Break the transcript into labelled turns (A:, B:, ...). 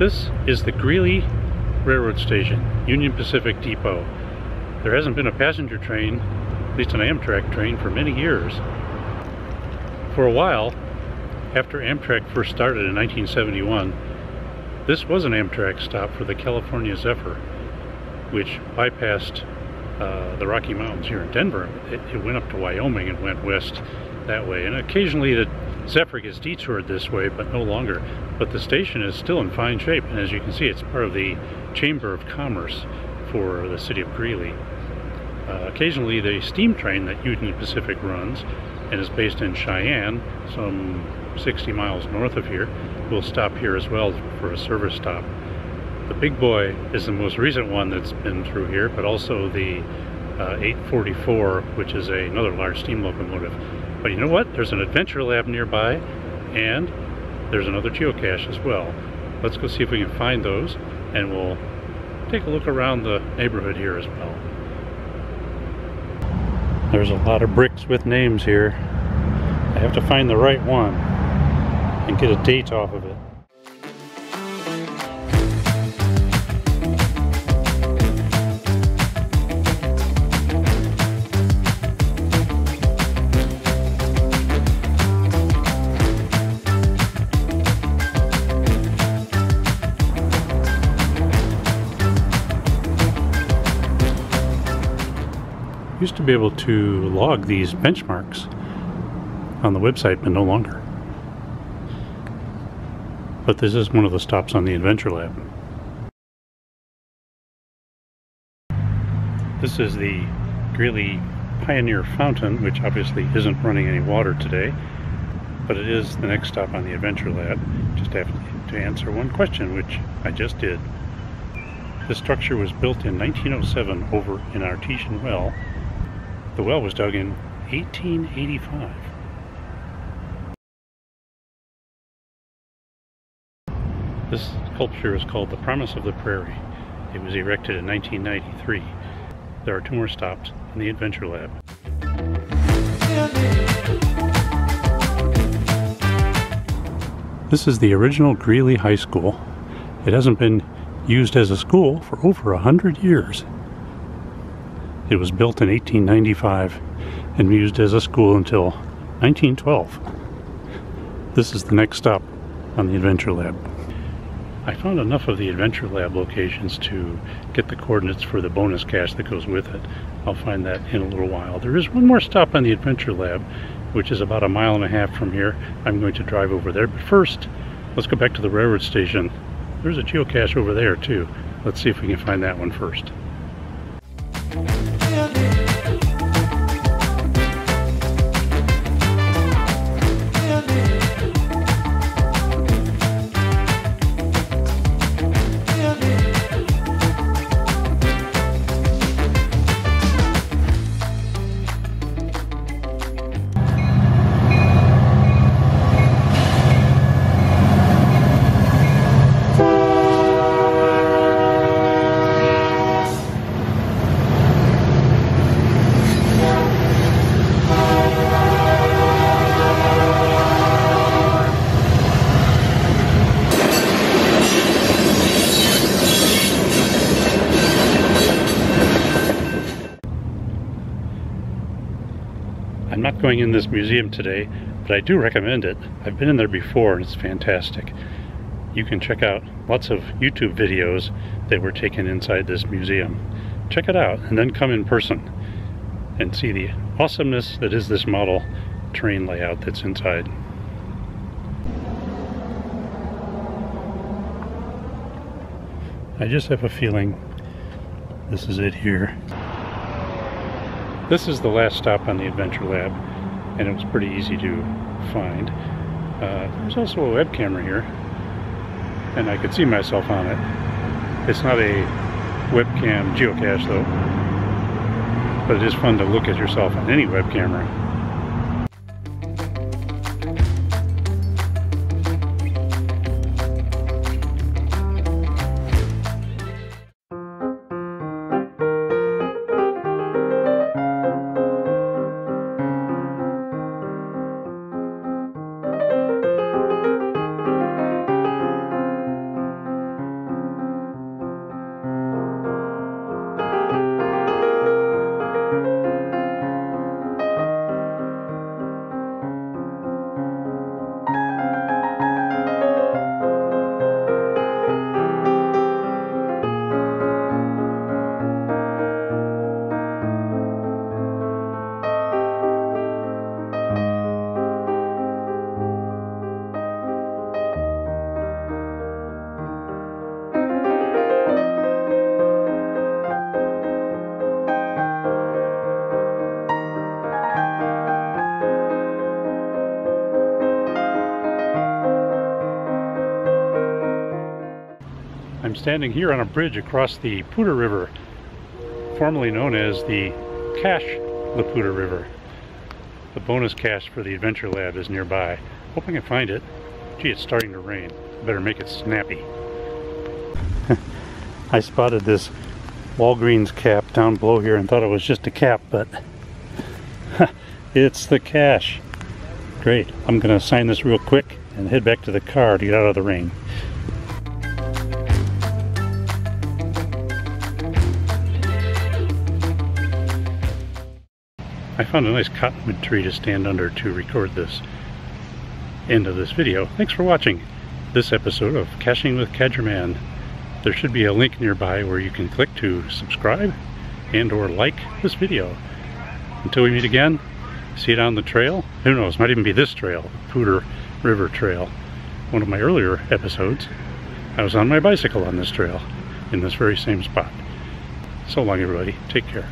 A: This is the Greeley Railroad Station, Union Pacific Depot. There hasn't been a passenger train, at least an Amtrak train, for many years. For a while, after Amtrak first started in 1971, this was an Amtrak stop for the California Zephyr, which bypassed uh, the Rocky Mountains here in Denver. It, it, went up to Wyoming and went west that way. And occasionally the Zephyr gets detoured this way, but no longer. But the station is still in fine shape, and as you can see, it's part of the Chamber of Commerce for the city of Greeley. Uh, occasionally, the steam train that Union Pacific runs and is based in Cheyenne, some 60 miles north of here, We'll stop here as well for a service stop. The big boy is the most recent one that's been through here, but also the uh, 844, which is a, another large steam locomotive. But you know what? There's an adventure lab nearby, and there's another geocache as well. Let's go see if we can find those, and we'll take a look around the neighborhood here as well. There's a lot of bricks with names here. I have to find the right one and get a date off of it. Used to be able to log these benchmarks on the website, but no longer. But this is one of the stops on the Adventure Lab. This is the Greeley Pioneer Fountain, which obviously isn't running any water today, but it is the next stop on the Adventure Lab. Just have to answer one question, which I just did. This structure was built in 1907 over an artesian well the well was dug in 1885. This sculpture is called the Promise of the Prairie. It was erected in 1993. There are two more stops in the Adventure Lab. This is the original Greeley High School. It hasn't been used as a school for over a hundred years. It was built in 1895 and used as a school until 1912. This is the next stop on the Adventure Lab. I found enough of the Adventure Lab locations to get the coordinates for the bonus cache that goes with it. I'll find that in a little while. There is one more stop on the Adventure Lab, which is about a mile and a half from here. I'm going to drive over there. But first, let's go back to the railroad station. There's a geocache over there too. Let's see if we can find that one first. Not going in this museum today, but I do recommend it. I've been in there before and it's fantastic. You can check out lots of YouTube videos that were taken inside this museum. Check it out and then come in person and see the awesomeness that is this model train layout that's inside. I just have a feeling this is it here. This is the last stop on the Adventure Lab, and it was pretty easy to find. Uh, there's also a web camera here, and I could see myself on it. It's not a webcam geocache though, but it is fun to look at yourself on any web camera. I'm standing here on a bridge across the Poudre River, formerly known as the Cache la Poudre River. The bonus cache for the Adventure Lab is nearby. Hope I can find it. Gee, it's starting to rain. Better make it snappy. I spotted this Walgreens cap down below here and thought it was just a cap, but it's the cache. Great. I'm going to sign this real quick and head back to the car to get out of the rain. I found a nice cottonwood tree to stand under to record this end of this video. Thanks for watching this episode of Caching with CAJrrman. There should be a link nearby where you can click to subscribe and or like this video. Until we meet again, see it on the trail. Who knows, might even be this trail, Poudre River Trail. One of my earlier episodes, I was on my bicycle on this trail in this very same spot. So long everybody, take care.